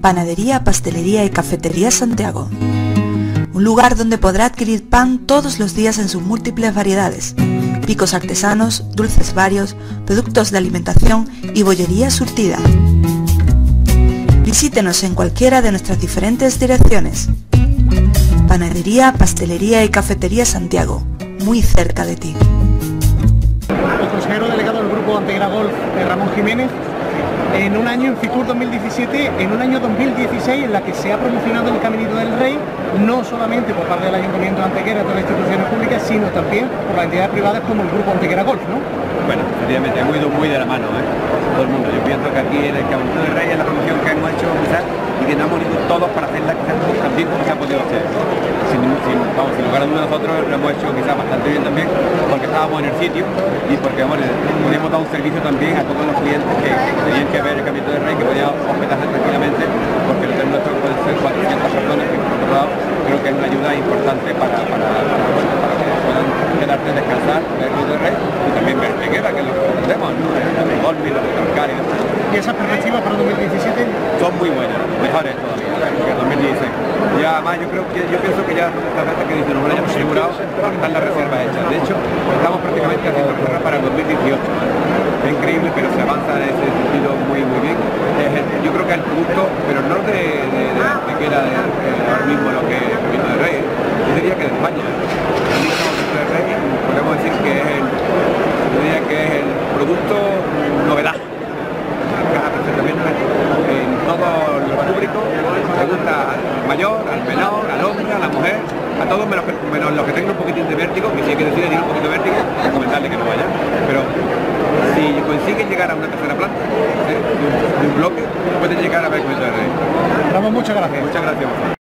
Panadería, Pastelería y Cafetería Santiago. Un lugar donde podrá adquirir pan todos los días en sus múltiples variedades. Picos artesanos, dulces varios, productos de alimentación y bollería surtida. Visítenos en cualquiera de nuestras diferentes direcciones. Panadería, Pastelería y Cafetería Santiago, muy cerca de ti. El consejero delegado del grupo eh, Ramón Jiménez, en un año, en Fitur 2017, en un año 2016 en la que se ha promocionado el Caminito del Rey, no solamente por parte del Ayuntamiento de Antequera, todas las instituciones públicas, sino también por las entidades privadas como el Grupo Antequera Golf, ¿no? Bueno, efectivamente, hemos ido muy de la mano, ¿eh? Todo el mundo. Yo pienso que aquí en el Caminito del Rey es la promoción que hemos hecho quizás y que nos hemos unido todos para hacerla bien como se ha podido hacer. Vamos, sin lugar a dudas nosotros lo hemos hecho quizás bastante bien también estábamos en el sitio y porque bueno, podíamos dar un servicio también a todos los clientes que, que tenían que ver el Caminito del Rey, que podían hospedarse tranquilamente porque el hotel nuestro puede ser 400 personas que por otro lado creo que es una ayuda importante para, para, para, bueno, para que puedan quedarte a descansar, ver el Caminito del Rey y también ver Peguera, que es lo que pretendemos, ¿no? El golf y lo de Torcar y esas perspectivas para 2017 son muy buenas, mejores todavía que 2016. Y además yo creo que yo pienso que ya esta gente que dice nos lo hayamos asegurado porque están las reservas hechas. De hecho, estamos prácticamente haciendo reservas para el 2018. Es increíble, pero se avanza en ese sentido muy muy bien. Yo creo que el producto, pero no de, de, de, de que era de, de, ahora mismo lo que el de Rey, yo diría que de España. El Rey podemos decir que es el, diría que es el producto novedad en todos los públicos, le gusta al mayor, al menor, al hombre, a la mujer, a todos menos, menos los que tengan un poquitín de vértigo, que si hay que decir tiene un poquito de vértigo, recomendarle que no vaya. Pero llegar a una tercera planta ¿eh? de, un, bloque, pueden llegar a ver el Rey. Ramón, muchas gracias. Muchas gracias.